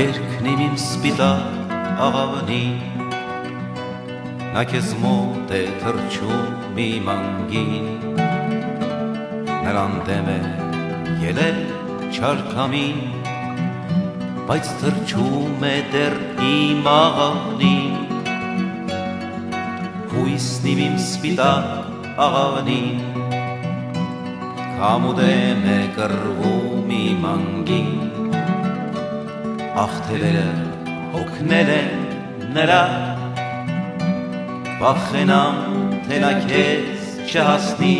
սպիտակ աղավնին Նա քեզ մոտ է թրջում մի մանգին Նրան դեմ է ելել չարքամին Բայց թրջում է դեռ իմ աղավնին Հույսնիմ իմ սպիտակ աղավնին Կամուդեմ է կրվում իմ անգին աղթելերը հոգնել են նրա վախենամ թե նա քեզ չհասնի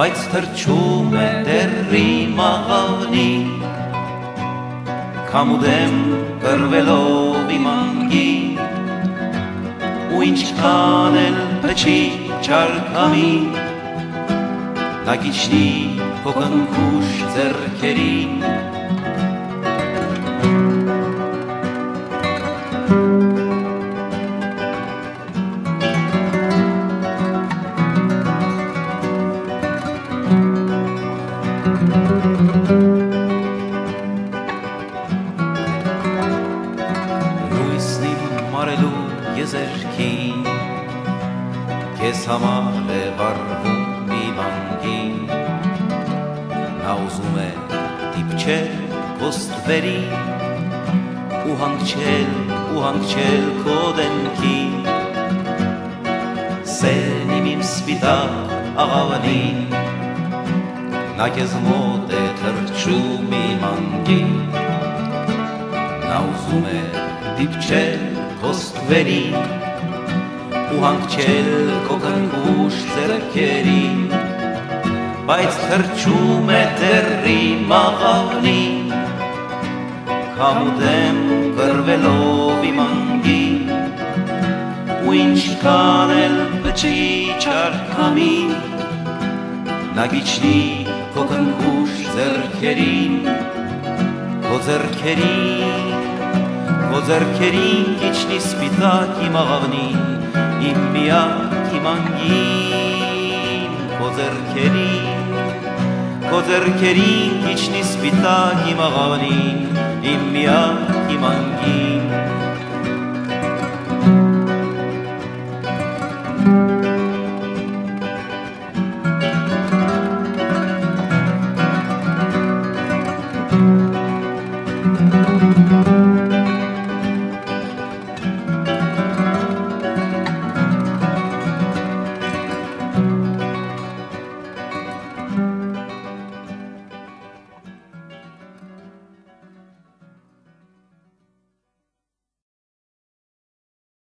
բայց թրջում է դեռի մաղավնի կամուդեմ կրվելով իմ անգին ու ինչքան էլ փչի չարկամի նա գիչնի փոքնքուշ ձեռքերին քեզ համար է վառվում մի մանգին նա ուզում է դիպչել կոստվերի ու հանգչել ու հանգչել քո դեմքին սերնիմ իմ սպիտակ աղավնին նա քեզ մոտ է թրջում մի մանգին նա ուզում է դիպչել կոստվերի ու հանգչել քո կնգուշ ձեռքերին բայց թրջում է դեռի մաղավնին քամուդեմ կրվելով իմ անգին ու ինչքան էլ փչի չարքամին նա գիչնի քո կնգուշ ձեռքերին քո ձեռքերին քո ձեռքերին գիչնի սպիտակ իմ աղավնին իմ միակ իմ անգին քո ձեռքերին քո ձեռքերին իջնի սպիտակ իմ աղավնին իմ միակ իմ անգին